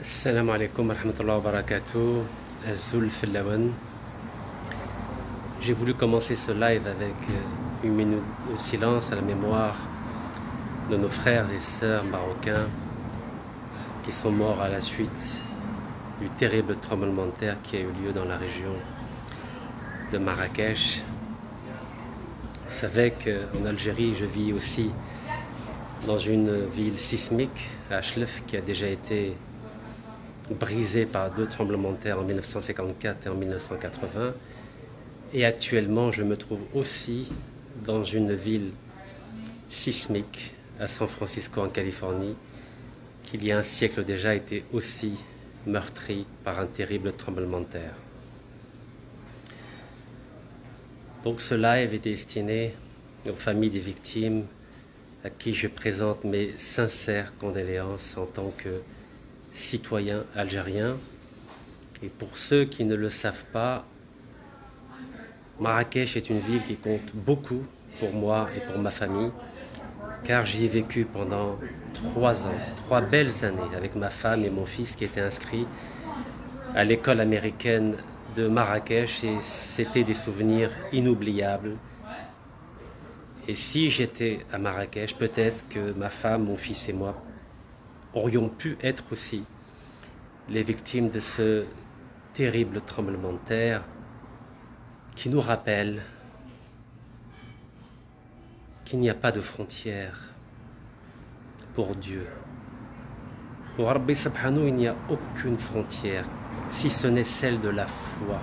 Alaikum wa rahmatullahi wa barakatuh. Azul Fillawan. J'ai voulu commencer ce live avec euh, une minute de silence à la mémoire de nos frères et sœurs marocains qui sont morts à la suite du terrible tremblement de terre qui a eu lieu dans la région de Marrakech. Vous savez qu'en Algérie, je vis aussi dans une ville sismique, Achlef, qui a déjà été brisée par deux tremblements de terre en 1954 et en 1980. Et actuellement, je me trouve aussi dans une ville sismique à San Francisco en Californie, qui il y a un siècle déjà été aussi meurtrie par un terrible tremblement de terre. Donc ce live est destiné aux familles des victimes à qui je présente mes sincères condoléances en tant que citoyen algérien. Et pour ceux qui ne le savent pas, Marrakech est une ville qui compte beaucoup pour moi et pour ma famille, car j'y ai vécu pendant trois ans, trois belles années avec ma femme et mon fils qui étaient inscrits à l'école américaine de Marrakech et c'était des souvenirs inoubliables. Et si j'étais à Marrakech, peut-être que ma femme, mon fils et moi aurions pu être aussi les victimes de ce terrible tremblement de terre qui nous rappelle qu'il n'y a pas de frontières pour Dieu. Pour Rabbi il n'y a aucune frontière, si ce n'est celle de la foi.